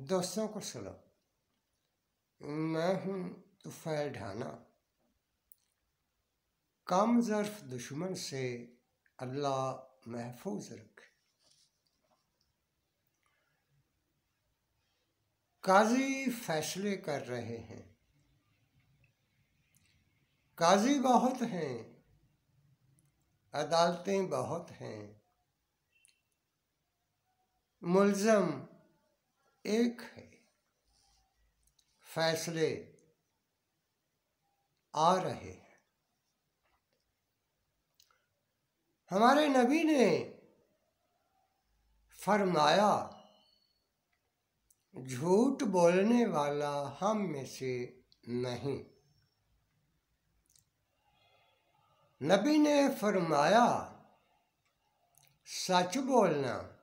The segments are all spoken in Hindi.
दोस्तों को सलाम मैं हूँ तुफैल ढाना। कम ज़र्फ दुश्मन से अल्लाह महफूज रखे। काजी फैसले कर रहे हैं। काजी बहुत हैं, अदालतें बहुत हैं। मुलजम एक है। फैसले आ रहे हैं। हमारे नबी ने फरमाया, झूठ बोलने वाला हम में से नहीं। नबी ने फरमाया, सच बोलना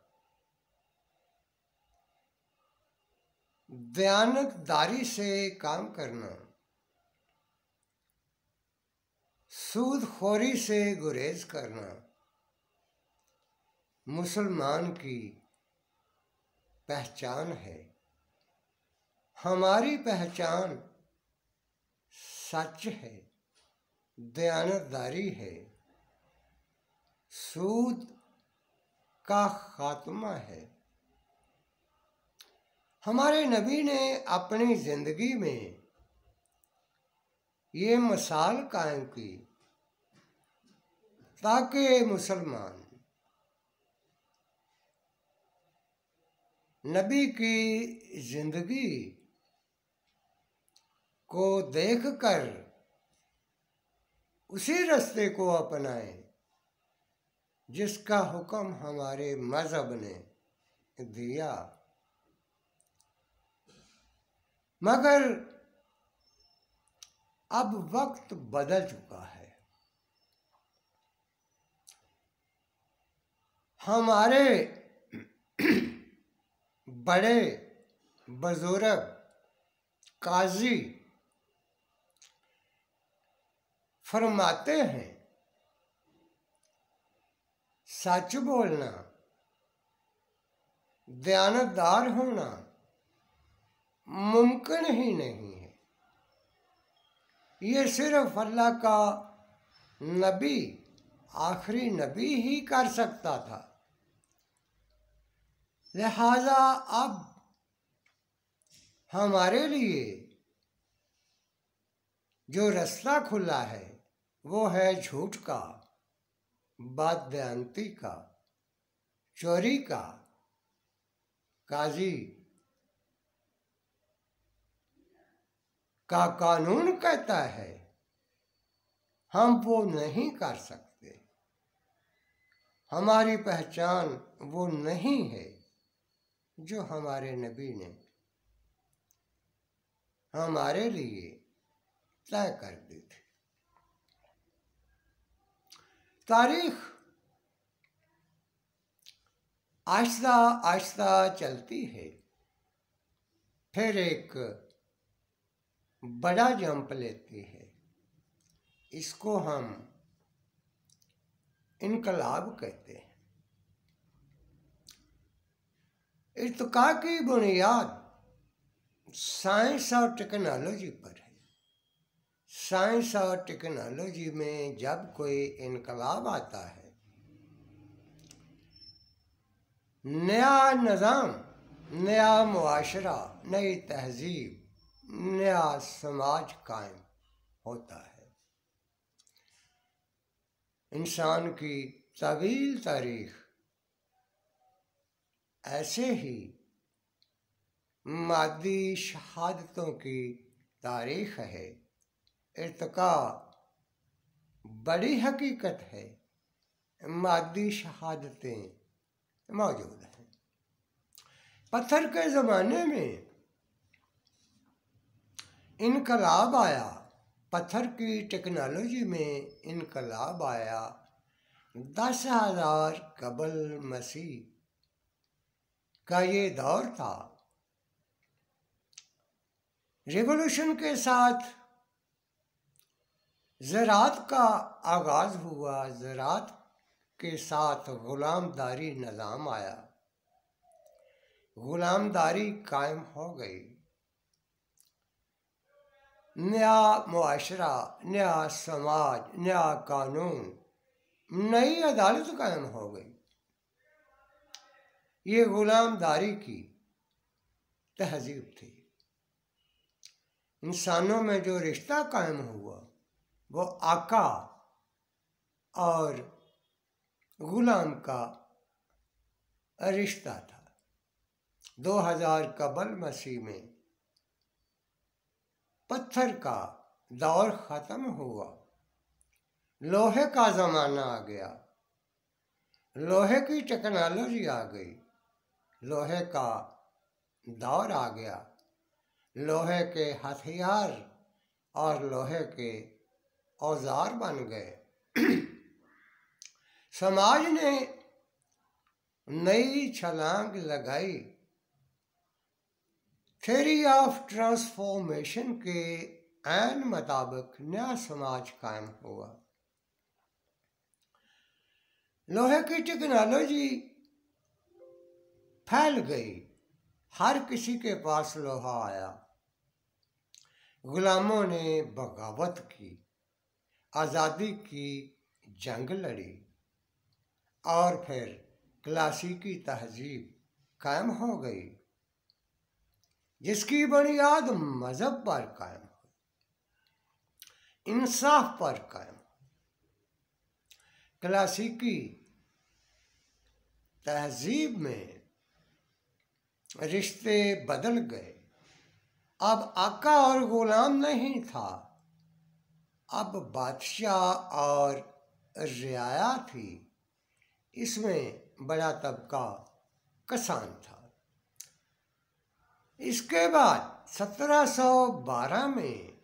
दयानतदारी से काम करना। सूद खोरी से गुरेज करना। मुसलमान की पहचान है। हमारी पहचान सच है दयानतदारी है। सूद का खात्मा है। हमारे नबी ने अपनी ज़िंदगी में ये मिसाल कायम की, ताकि मुसलमान नबी की ज़िंदगी को देखकर उसी रास्ते को अपनाएँ, जिसका हुक्म हमारे मज़हब ने दिया। मगर अब वक्त बदल चुका है। हमारे बड़े बुज़ुर्ग, काजी फरमाते हैं, सच बोलना, दयानतदार होना मुमकिन ही नहीं है। ये सिर्फ़ अल्लाह का नबी, आखिरी नबी ही कर सकता था। लिहाजा अब हमारे लिए जो रास्ता खुला है, वो है झूठ का बादयांती का, चोरी का। काजी का कानून कहता है, हम वो नहीं कर सकते। हमारी पहचान वो नहीं है जो हमारे नबी ने हमारे लिए तय कर दी थी। तारीख आहिस्ता आहिस्ता चलती है। फिर एक बड़ा जंप लेती है। इसको हम इनकलाब कहते हैं। इर्तका की बुनियाद साइंस और टेक्नोलॉजी पर है। साइंस और टेक्नोलॉजी में जब कोई इनकलाब आता है, नया निज़ाम, नया मुआशरा, नई तहजीब नया समाज कायम होता है। इंसान की तवील तारीख ऐसे ही मादी शहादतों की तारीख है। इरतका बड़ी हकीकत है, मादी शहादतें मौजूद हैं। पत्थर के ज़माने में इनकलाब आया। पत्थर की टेक्नोलॉजी में इनकलाब आया। दस हज़ार कबल मसीह का ये दौर था। रिवोल्यूशन के साथ ज़रात का आगाज़ हुआ। ज़रात के साथ ग़ुलामदारी निज़ाम आया। गुलामदारी कायम हो गई। नया मुआशरा, नया समाज, नया कानून। नई अदालत कायम हो गई। ये गुलामदारी की तहजीब थी। इंसानों में जो रिश्ता कायम हुआ, वो आका और गुलाम का रिश्ता था। दो हज़ार कबल मसीह में पत्थर का दौर ख़त्म हुआ। लोहे का ज़माना आ गया। लोहे की टेक्नोलॉजी आ गई। लोहे का दौर आ गया। लोहे के हथियार और लोहे के औज़ार बन गए। समाज ने नई छलांग लगाई। थेरी ऑफ़ ट्रांसफॉर्मेशन के एन मुताबिक नया समाज कायम हुआ। लोहे की टेक्नोलॉजी फैल गई। हर किसी के पास लोहा आया। गुलामों ने बगावत की। आज़ादी की जंग लड़ी। और फिर क्लासिकी तहजीब कायम हो गई। जिसकी बुनियाद मज़हब पर कायम हो इंसाफ पर कायम हो क्लासिकी तहजीब में रिश्ते बदल गए। अब आका और गुलाम नहीं था। अब बादशाह और रियाया थी। इसमें बड़ा तबका कसान था। इसके बाद 1712 में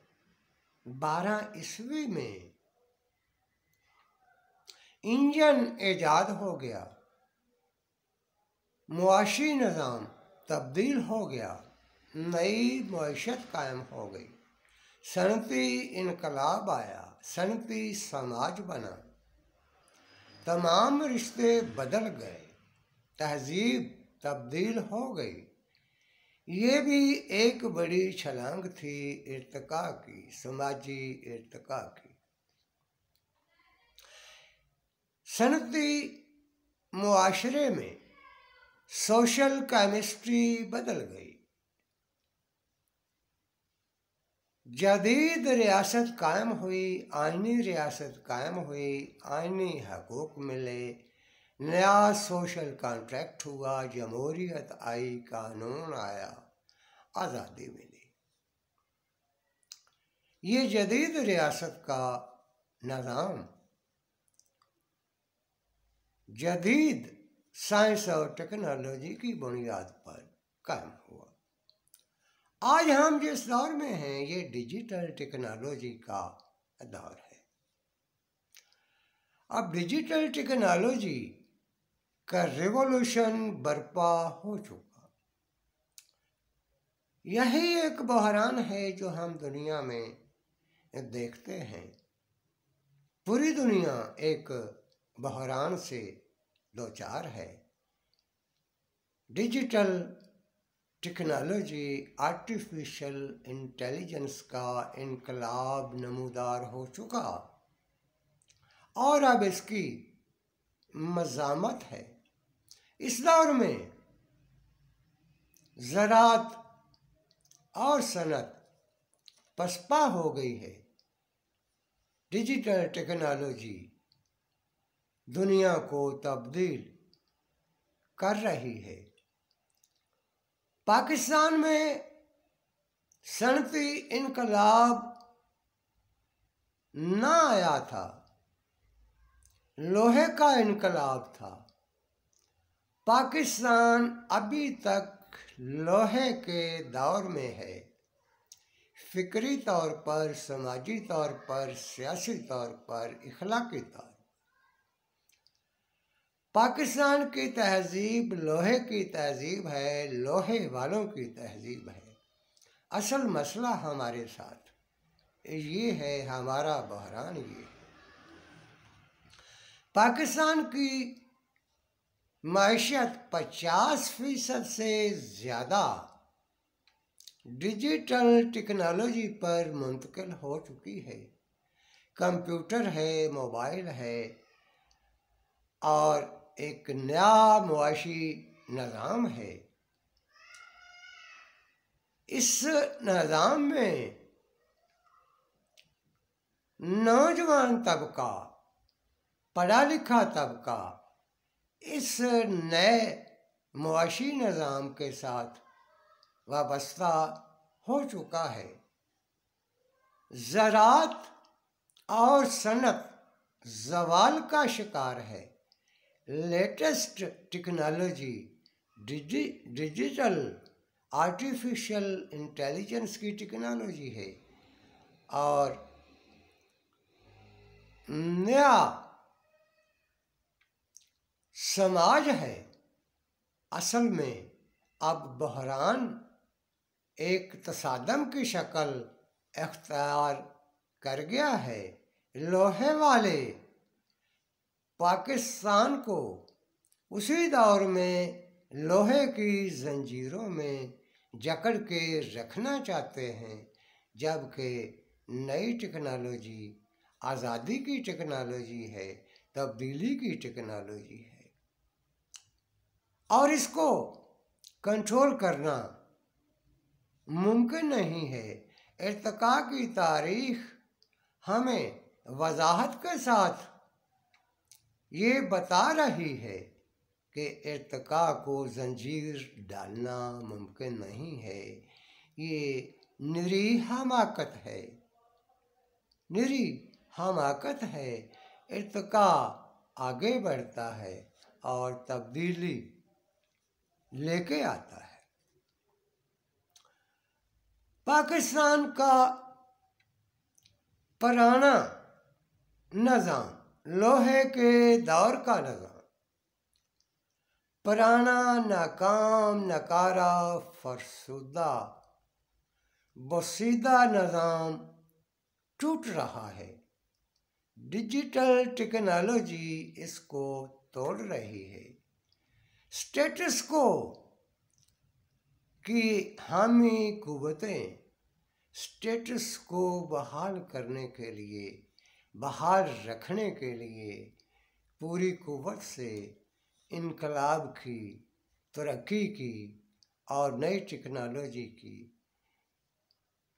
12 ईस्वी में इंजन ईजाद हो गया। मुआशी निज़ाम तब्दील हो गया। नई मीशत कायम हो गई। सनती इनकलाब आया। सनती समाज बना। तमाम रिश्ते बदल गए। तहजीब तब्दील हो गई। ये भी एक बड़ी छलांग थी इर्तका की, समाजी इर्तका की। सनती मुआशरे में सोशल केमिस्ट्री बदल गई। जदीद रियासत कायम हुई आइनी रियासत कायम हुई आइनी हकूक मिले नया सोशल कॉन्ट्रैक्ट हुआ, जमहूरियत आई, कानून आया, आज़ादी मिली। ये जदीद रियासत का निज़ाम। जदीद साइंस और टेक्नोलॉजी की बुनियाद पर कायम हुआ। आज हम जिस दौर में हैं, ये डिजिटल टेक्नोलॉजी का दौर है। अब डिजिटल टेक्नोलॉजी का रिवॉल्यूशन बर्पा हो चुका। यही एक बहरान है जो हम दुनिया में देखते हैं। पूरी दुनिया एक बहरान से दो चार है। डिजिटल टेक्नोलॉजी आर्टिफिशियल इंटेलिजेंस का इनकलाब नमूदार हो चुका। और अब इसकी मजामत है। इस दौर में ज़रात और सनत पसपा हो गई है। डिजिटल टेक्नोलॉजी दुनिया को तब्दील कर रही है। पाकिस्तान में सनती इनकलाब न आया था, लोहे का इनकलाब था। पाकिस्तान अभी तक लोहे के दौर में है। फिक्री तौर पर, समाजी तौर पर, सियासी तौर पर, इखलाकी तौर पाकिस्तान की तहजीब लोहे की तहजीब है, लोहे वालों की तहजीब है। असल मसला हमारे साथ, ये है, हमारा बहरान ये पाकिस्तान की मैशत पचास फ़ीसद से ज़्यादा डिजिटल टेक्नोलॉजी पर मुंतकिल हो चुकी है। कंप्यूटर है, मोबाइल है और एक नया मुआशी निज़ाम है। इस निज़ाम में नौजवान तबका, पढ़ा लिखा तबका इस नए मुआशी निज़ाम के साथ वाबस्ता हो चुका है। ज़रात और सनत जवाल का शिकार है। Latest technology, digi, digital, artificial intelligence की टेक्नोलॉजी है और नया समाज है, असल में अब बहरान एक तसादम की शक्ल अख्तियार कर गया है लोहे वाले। पाकिस्तान को उसी दौर में लोहे की जंजीरों में जकड़ के रखना चाहते हैं, जबकि नई टेक्नोलॉजी, आज़ादी की टेक्नोलॉजी है, तब्दीली की टेक्नोलॉजी है। और इसको कंट्रोल करना मुमकिन नहीं है। इरतका की तारीख हमें वजाहत के साथ ये बता रही है कि इरतका को जंजीर डालना मुमकिन नहीं है। ये निरी हमाकत है। निरी हमाकत है। इरतका आगे बढ़ता है और तब्दीली लेके आता है। पाकिस्तान का पुराना निज़ाम, लोहे के दौर का निज़ाम। पुराना नाकाम, नकारा, फरसुदा, बसीदा निज़ाम टूट रहा है। डिजिटल टेक्नोलॉजी इसको तोड़ रही है। स्टेटस को कि हामी कुतें स्टेटस को बहाल करने के लिए, बहाल रखने के लिए पूरी कुत से इनकलाब की, तरक्की की और नई टेक्नोलॉजी की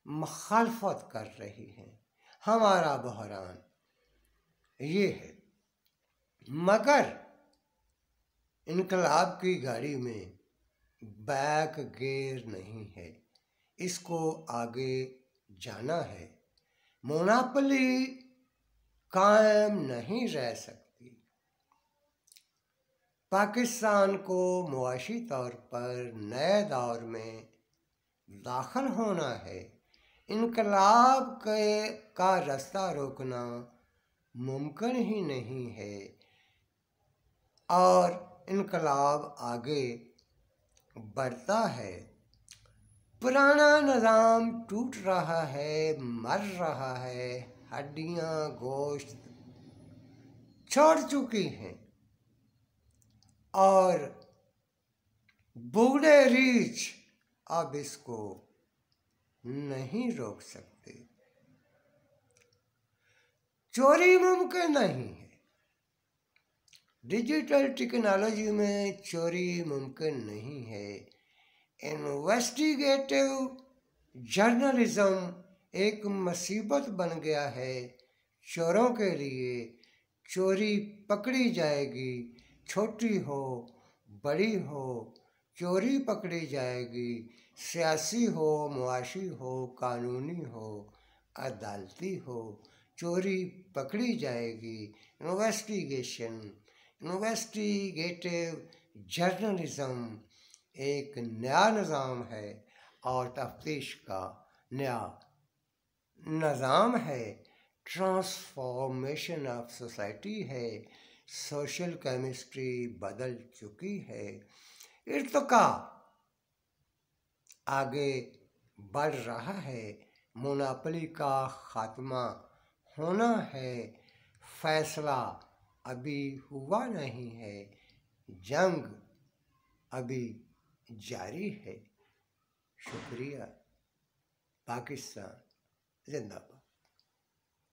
मखालफत कर रही हैं। हमारा बहरान ये है। मगर इनकलाब की गाड़ी में बैक गेयर नहीं है। इसको आगे जाना है। मोनापली कायम नहीं रह सकती। पाकिस्तान को मुआशी तौर पर नए दौर में दाखिल होना है। इनकलाब के, का रास्ता रोकना मुमकिन ही नहीं है। और इनकलाब आगे बढ़ता है। पुराना निज़ाम टूट रहा है, मर रहा है, हड्डियाँ गोश्त छोड़ चुकी हैं। और बूढ़े रीच अब इसको नहीं रोक सकते। चोरी मुमकिन नहीं है। डिजिटल टेक्नोलॉजी में चोरी मुमकिन नहीं है। इन्वेस्टिगेटिव जर्नलिज्म एक मुसीबत बन गया है। चोरों के लिए चोरी पकड़ी जाएगी, छोटी हो, बड़ी हो, चोरी पकड़ी जाएगी, सियासी हो, मुआशी हो, कानूनी हो, अदालती हो, चोरी पकड़ी जाएगी। इन्वेस्टिगेशन इन्वेस्टिगेटिव जर्नलिज्म एक नया निज़ाम है और तफ्तीश का नया निज़ाम है। ट्रांसफॉर्मेशन ऑफ़ सोसाइटी है। सोशल केमिस्ट्री बदल चुकी है। इर्तका आगे बढ़ रहा है। मुनापली का ख़ात्मा होना है। फैसला अभी हुआ नहीं है। जंग अभी जारी है। शुक्रिया पाकिस्तान जिंदाबाद।